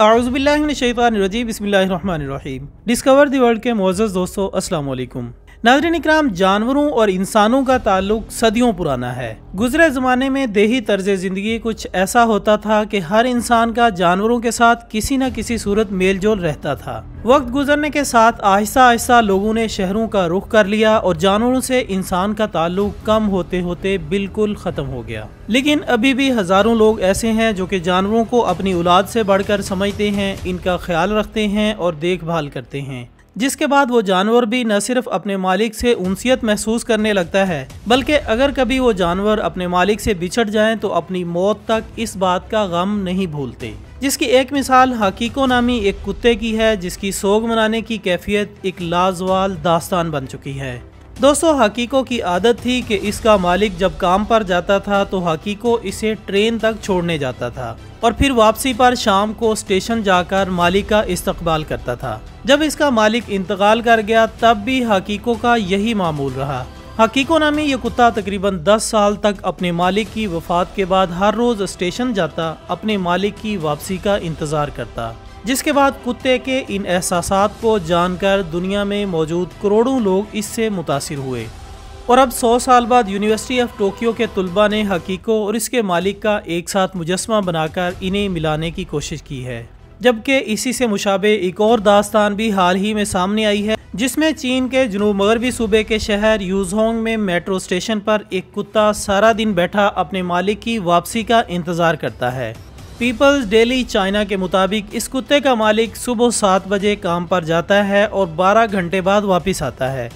आउज़बिल्लिनशैतानरजीम बसमीम discover the world के मोज़ दोस्तों वालेकुम नाजरन इक्राम, जानवरों और इंसानों का ताल्लुक सदियों पुराना है। गुजरे ज़माने में देही तर्ज ज़िंदगी कुछ ऐसा होता था कि हर इंसान का जानवरों के साथ किसी न किसी सूरत मेल जोल रहता था। वक्त गुजरने के साथ आहिस्ता आहिस्ता लोगों ने शहरों का रुख कर लिया और जानवरों से इंसान का ताल्लुक कम होते होते बिल्कुल ख़त्म हो गया। लेकिन अभी भी हज़ारों लोग ऐसे हैं जो कि जानवरों को अपनी औलाद से बढ़कर समझते हैं, इनका ख्याल रखते हैं और देखभाल करते हैं। जिसके बाद वो जानवर भी न सिर्फ़ अपने मालिक से उनसियत महसूस करने लगता है, बल्कि अगर कभी वो जानवर अपने मालिक से बिछड़ जाए तो अपनी मौत तक इस बात का गम नहीं भूलते। जिसकी एक मिसाल हकीको नामी एक कुत्ते की है, जिसकी सोग मनाने की कैफियत एक लाजवाल दास्तान बन चुकी है। दोस्तों, हकीको की आदत थी कि इसका मालिक जब काम पर जाता था तो हकीको इसे ट्रेन तक छोड़ने जाता था और फिर वापसी पर शाम को स्टेशन जाकर मालिक का इस्तकबाल करता था। जब इसका मालिक इंतकाल कर गया, तब भी हकीकों का यही मामूल रहा। हकीको नामी ये कुत्ता तकरीबन 10 साल तक अपने मालिक की वफात के बाद हर रोज़ स्टेशन जाता, अपने मालिक की वापसी का इंतज़ार करता। जिसके बाद कुत्ते के इन एहसास को जानकर दुनिया में मौजूद करोड़ों लोग इससे मुतासर हुए। और अब 100 साल बाद यूनिवर्सिटी ऑफ़ टोक्यो के तलबा ने हकीको और इसके मालिक का एक साथ मुजस्मा बनाकर इन्हें मिलाने की कोशिश की है। जबकि इसी से मुशाबे एक और दास्तान भी हाल ही में सामने आई है, जिसमें चीन के जनूब मगरबी सूबे के शहर यूजोंग में मेट्रो स्टेशन पर एक कुत्ता सारा दिन बैठा अपने मालिक की वापसी का इंतज़ार करता है। पीपल्स डेली चाइना के मुताबिक इस कुत्ते का मालिक सुबह सात बजे काम पर जाता है और बारह घंटे बाद वापस आता है।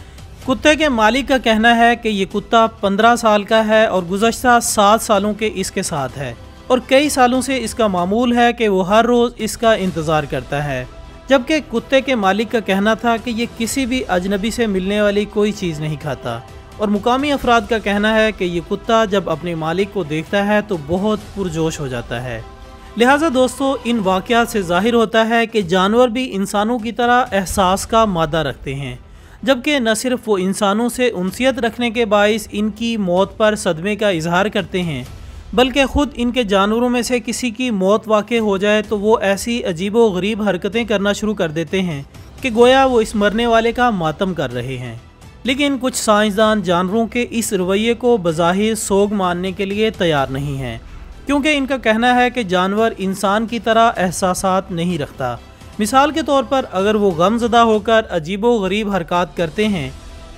कुत्ते के मालिक का कहना है कि ये कुत्ता पंद्रह साल का है और गुजशत सात सालों के इसके साथ है और कई सालों से इसका मामूल है कि वो हर रोज़ इसका इंतज़ार करता है। जबकि कुत्ते के मालिक का कहना था कि ये किसी भी अजनबी से मिलने वाली कोई चीज़ नहीं खाता और मुकामी अफराद का कहना है कि ये कुत्ता जब अपने मालिक को देखता है तो बहुत पुरजोश हो जाता है। लिहाजा दोस्तों, इन वाक़ात से ज़ाहिर होता है कि जानवर भी इंसानों की तरह एहसास का मादा रखते हैं, जबकि न सिर्फ़ वो इंसानों से उनसीयत रखने के बायस इनकी मौत पर सदमे का इजहार करते हैं, बल्कि ख़ुद इनके जानवरों में से किसी की मौत वाक़ हो जाए तो वो ऐसी अजीब व गरीब हरकतें करना शुरू कर देते हैं कि गोया वो इस मरने वाले का मातम कर रहे हैं। लेकिन कुछ साइंसदान जानवरों के इस रवैये को बज़ाहिर सोग मानने के लिए तैयार नहीं हैं। क्योंकि इनका कहना है कि जानवर इंसान की तरह एहसास नहीं रखता। मिसाल के तौर पर अगर वो गमजदा होकर अजीब गरीब हरकत करते हैं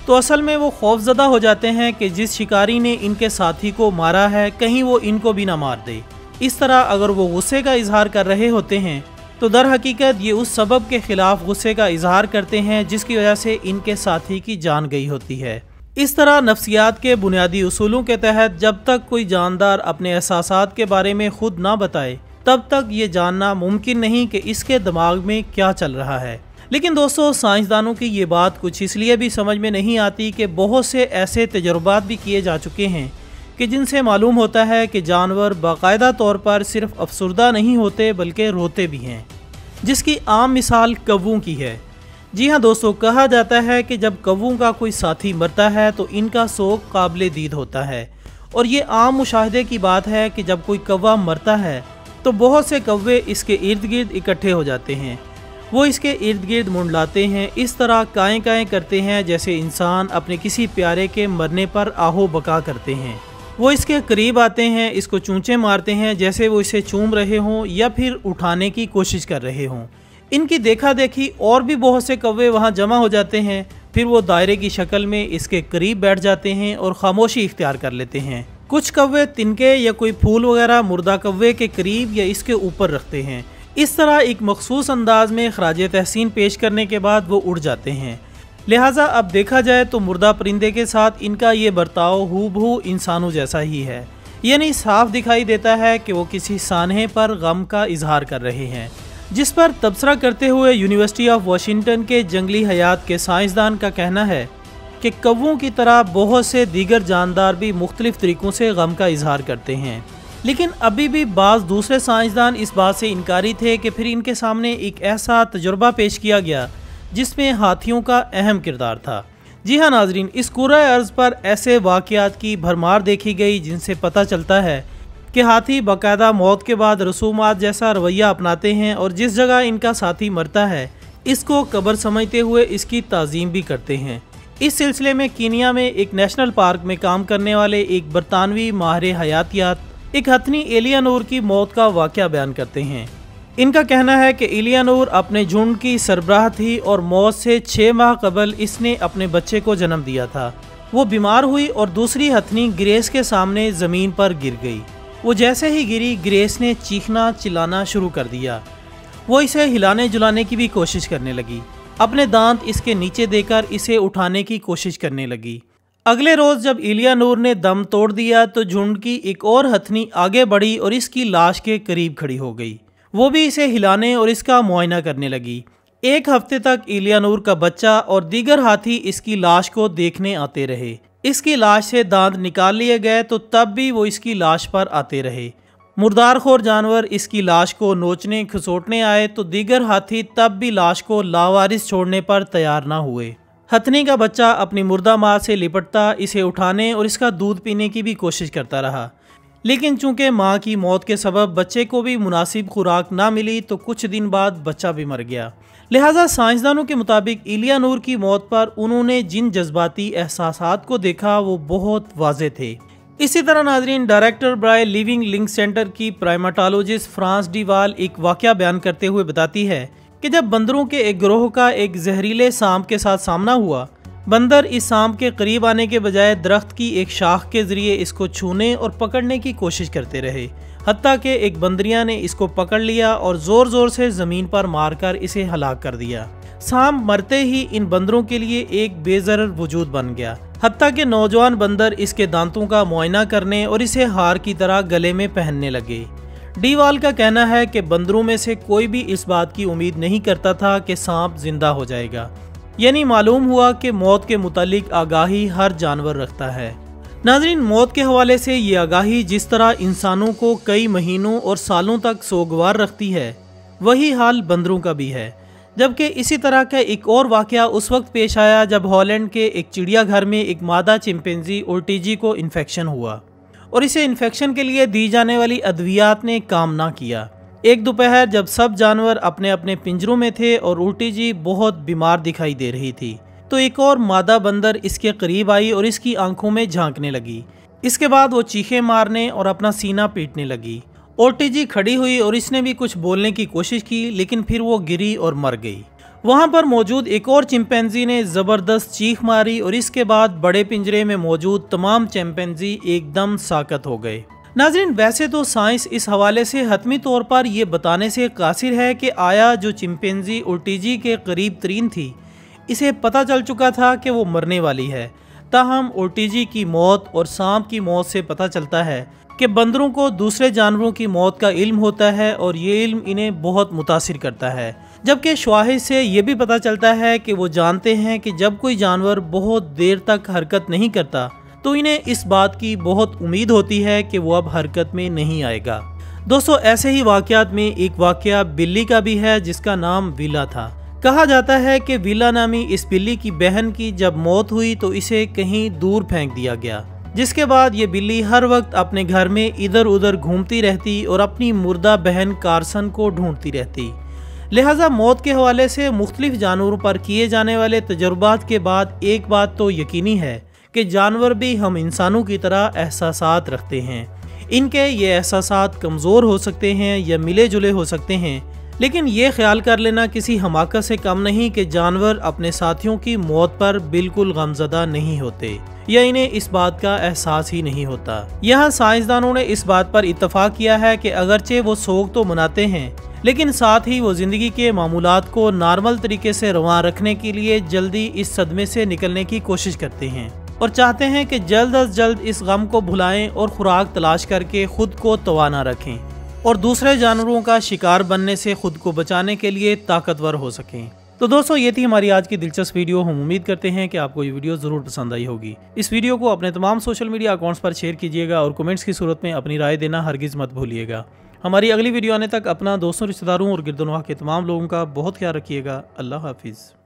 तो असल में वो खौफजदा हो जाते हैं कि जिस शिकारी ने इनके साथी को मारा है, कहीं वो इनको भी ना मार दे। इस तरह अगर वो गुस्से का इजहार कर रहे होते हैं तो दर हकीकत ये उस सबब के खिलाफ गुस्से का इजहार करते हैं जिसकी वजह से इनके साथी की जान गई होती है। इस तरह नफ्सियात के बुनियादी असूलों के तहत जब तक कोई जानदार अपने एहसास के बारे में खुद ना बताए, तब तक ये जानना मुमकिन नहीं कि इसके दिमाग में क्या चल रहा है। लेकिन दोस्तों, साइंसदानों की ये बात कुछ इसलिए भी समझ में नहीं आती कि बहुत से ऐसे तजुर्बात भी किए जा चुके हैं कि जिनसे मालूम होता है कि जानवर बाकायदा तौर पर सिर्फ़ अफसरदा नहीं होते, बल्कि रोते भी हैं। जिसकी आम मिसाल कव्वों की है। जी हाँ दोस्तों, कहा जाता है कि जब कव्वों का कोई साथी मरता है तो इनका शोक काबिल दीद होता है। और ये आम मुशाहदे की बात है कि जब कोई कौवा मरता है तो बहुत से कौवे इसके इर्द गिर्द इकट्ठे हो जाते हैं। वो इसके इर्द गिर्द मुंडलाते हैं, इस तरह काएँ काएँ करते हैं जैसे इंसान अपने किसी प्यारे के मरने पर आहो बका करते हैं। वो इसके करीब आते हैं, इसको चूँचे मारते हैं जैसे वो इसे चूम रहे हों या फिर उठाने की कोशिश कर रहे हों। इनकी देखा देखी और भी बहुत से कौवे वहाँ जमा हो जाते हैं, फिर वो दायरे की शक्ल में इसके करीब बैठ जाते हैं और खामोशी इख्तियार कर लेते हैं। कुछ कौवे तिनके या कोई फूल वगैरह मुर्दा कौवे के करीब या इसके ऊपर रखते हैं। इस तरह एक मखसूस अंदाज में खराज तहसीन पेश करने के बाद वो उड़ जाते हैं। लिहाजा अब देखा जाए तो मुर्दा परिंदे के साथ इनका ये बर्ताव हु बहू इंसानों जैसा ही है। यानी साफ़ दिखाई देता है कि वो किसी सानहे पर गम का इजहार कर रहे हैं। जिस पर तबसरा करते हुए यूनिवर्सिटी ऑफ़ वाशिंगटन के जंगली हयात के साइंसदान का कहना है कि कौवों की तरह बहुत से दीगर जानदार भी मुख्तलिफ़ तरीक़ों से गम का इजहार करते हैं। लेकिन अभी भी बाज़ दूसरे साइंसदान इस बात से इनकारी थे कि फिर इनके सामने एक ऐसा तजुर्बा पेश किया गया, जिसमें हाथियों का अहम किरदार था। जी हाँ नाजरीन, इस कुरा अर्ज़ पर ऐसे वाक़ात की भरमार देखी गई, जिनसे पता चलता है कि हाथी बाकायदा मौत के बाद रसूमात जैसा रवैया अपनाते हैं और जिस जगह इनका साथी मरता है, इसको कब्र समझते हुए इसकी तज़ीम भी करते हैं। इस सिलसिले में कीनिया में एक नेशनल पार्क में काम करने वाले एक बरतानवी माहिर हयातियात, एक हथनी एलियानूर की मौत का वाक़ बयान करते हैं। इनका कहना है कि एलियानूर अपने झुंड की सरबराह थी और मौत से छः माह कबल इसने अपने बच्चे को जन्म दिया था। वो बीमार हुई और दूसरी हथनी ग्रेस के सामने ज़मीन पर गिर गई। वो जैसे ही गिरी ग्रेस ने चीखना चिल्लाना शुरू कर दिया। वो इसे हिलाने जुलाने की भी कोशिश करने लगी। अपने दांत इसके नीचे देकर इसे उठाने की कोशिश करने लगी। अगले रोज जब इलिया नूर ने दम तोड़ दिया तो झुंड की एक और हथनी आगे बढ़ी और इसकी लाश के करीब खड़ी हो गई। वो भी इसे हिलाने और इसका मुआयना करने लगी। एक हफ़्ते तक इलिया नूर का बच्चा और दीगर हाथी इसकी लाश को देखने आते रहे। इसकी लाश से दांत निकाल लिए गए तो तब भी वो इसकी लाश पर आते रहे। मुर्दारखोर जानवर इसकी लाश को नोचने, खसोटने आए तो दीगर हाथी तब भी लाश को लावारिस छोड़ने पर तैयार ना हुए। हथनी का बच्चा अपनी मुर्दा माँ से लिपटता, इसे उठाने और इसका दूध पीने की भी कोशिश करता रहा। लेकिन चूँकि माँ की मौत के सबब बच्चे को भी मुनासिब खुराक ना मिली तो कुछ दिन बाद बच्चा भी मर गया। लिहाजा साइंसदानों के मुताबिक इलिया नूर की मौत पर उन्होंने जिन जज्बाती एहसास को देखा, वो बहुत वाजे थे। इसी तरह नाजरीन, डायरेक्टर ब्राय लिविंग लिंक सेंटर की प्राइमाटोलॉजिस्ट फ्रांस डीवाल एक वाक्य बयान करते हुए बताती है कि जब बंदरों के एक ग्रोह का एक जहरीले सांप के साथ सामना हुआ बंदर इस सांप के करीब आने के बजाय दरख्त की एक शाख के ज़रिए इसको छूने और पकड़ने की कोशिश करते रहे। हती के एक बंदरिया ने इसको पकड़ लिया और ज़ोर ज़ोर से ज़मीन पर मारकर इसे हलाक कर दिया। सांप मरते ही इन बंदरों के लिए एक बेजर वजूद बन गया। हती के नौजवान बंदर इसके दांतों का मुआयना करने और इसे हार की तरह गले में पहनने लगे। डीवाल का कहना है कि बंदरों में से कोई भी इस बात की उम्मीद नहीं करता था कि सांप ज़िंदा हो जाएगा। यानी मालूम हुआ कि मौत के मुतालिक आगाही हर जानवर रखता है। नाजरीन, मौत के हवाले से ये आगाही जिस तरह इंसानों को कई महीनों और सालों तक सोगवार रखती है, वही हाल बंदरों का भी है। जबकि इसी तरह का एक और वाक़ उस वक्त पेश आया जब हॉलैंड के एक चिड़ियाघर में एक मादा चिंपेंजी ओल्टीजी को इन्फेक्शन हुआ और इसे इन्फेक्शन के लिए दी जाने वाली अद्वियात ने काम ना किया। एक दोपहर जब सब जानवर अपने अपने पिंजरों में थे और उल्टी जी बहुत बीमार दिखाई दे रही थी तो एक और मादा बंदर इसके करीब आई और इसकी आँखों में झांकने लगी। इसके बाद वो चीखे मारने और अपना सीना पीटने लगी। ओटीजी खड़ी हुई और इसने भी कुछ बोलने की कोशिश की, लेकिन फिर वो गिरी और मर गई। वहाँ पर मौजूद एक और चिंपैंजी ने ज़बरदस्त चीख मारी और इसके बाद बड़े पिंजरे में मौजूद तमाम चिंपैंजी एकदम साकत हो गए। नाजरीन, वैसे तो साइंस इस हवाले से हतमी तौर पर यह बताने से कासिर है कि आया जो चिमपेंजी ओटीजी के करीब तरीन थी, इसे पता चल चुका था कि वो मरने वाली है। ताहम ओटीजी की मौत और सांप की मौत से पता चलता है कि बंदरों को दूसरे जानवरों की मौत का इल्म होता है और ये इल्म इन्हें बहुत मुतासर करता है। जबकि शवाहिद से ये भी पता चलता है कि वो जानते हैं कि जब कोई जानवर बहुत देर तक हरकत नहीं करता तो इन्हें इस बात की बहुत उम्मीद होती है कि वो अब हरकत में नहीं आएगा। दोस्तों, ऐसे ही वाक़ात में एक वाक़ बिल्ली का भी है, जिसका नाम विला था। कहा जाता है कि विला नामी इस बिल्ली की बहन की जब मौत हुई तो इसे कहीं दूर फेंक दिया गया, जिसके बाद ये बिल्ली हर वक्त अपने घर में इधर उधर घूमती रहती और अपनी मुर्दा बहन कारसन को ढूंढती रहती। लिहाजा मौत के हवाले से मुख्तलिफ़ जानवरों पर किए जाने वाले तजुर्बात के बाद एक बात तो यकीनी है कि जानवर भी हम इंसानों की तरह एहसास रखते हैं। इनके ये एहसास कमज़ोर हो सकते हैं या मिले जुले हो सकते हैं। लेकिन ये ख्याल कर लेना किसी हमाकत से कम नहीं कि जानवर अपने साथियों की मौत पर बिल्कुल गमजदा नहीं होते, या इन्हें इस बात का एहसास ही नहीं होता। यहाँ साइंसदानों ने इस बात पर इतफाक किया है कि अगरचे वो सोग तो मनाते हैं, लेकिन साथ ही वो ज़िंदगी के मामूलात को नॉर्मल तरीके से रवा रखने के लिए जल्दी इस सदमे से निकलने की कोशिश करते हैं। और चाहते हैं कि जल्द अज जल्द इस गम को भुलाएँ और खुराक तलाश करके खुद को तोाना रखें और दूसरे जानवरों का शिकार बनने से खुद को बचाने के लिए ताकतवर हो सकें। तो दोस्तों, ये थी हमारी आज की दिलचस्प वीडियो। हम उम्मीद करते हैं कि आपको ये वीडियो ज़रूर पसंद आई होगी। इस वीडियो को अपने तमाम सोशल मीडिया अकाउंट्स पर शेयर कीजिएगा और कमेंट्स की सूरत में अपनी राय देना हरगिज़ मत भूलिएगा। हमारी अगली वीडियो आने तक अपना दोस्तों, रिश्तेदारों और गिरदनवा के तमाम लोगों का बहुत ख्याल रखिएगा। अल्लाह हाफिज़।